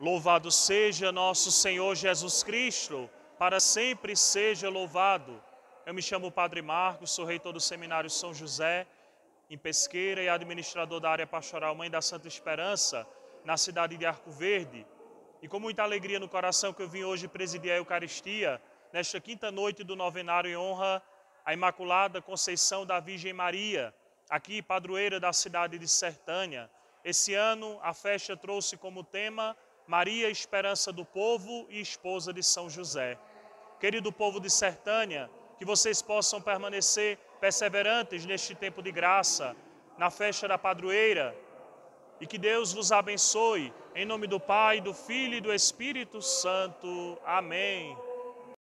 Louvado seja nosso Senhor Jesus Cristo, para sempre seja louvado. Eu me chamo Padre Marcos, sou reitor do Seminário São José, em Pesqueira e administrador da área pastoral Mãe da Santa Esperança, na cidade de Arco Verde. E com muita alegria no coração que eu vim hoje presidir a Eucaristia, nesta quinta noite do novenário em honra à Imaculada Conceição da Virgem Maria, aqui padroeira da cidade de Sertânia. Esse ano a festa trouxe como tema Maria, esperança do povo e esposa de São José. Querido povo de Sertânia, que vocês possam permanecer perseverantes neste tempo de graça, na festa da padroeira, e que Deus vos abençoe, em nome do Pai, do Filho e do Espírito Santo. Amém.